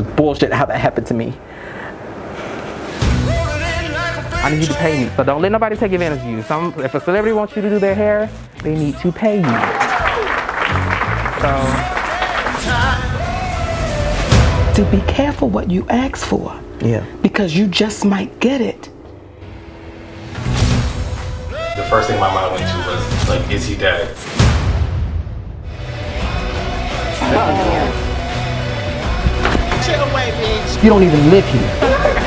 bullshit how that happened to me. I need you to pay me. So don't let nobody take advantage of you. Some, if a celebrity wants you to do their hair, they need to pay you. So. To be careful what you ask for. Yeah. Because you just might get it. The first thing my mind went to was like, is he dead? You don't even live here.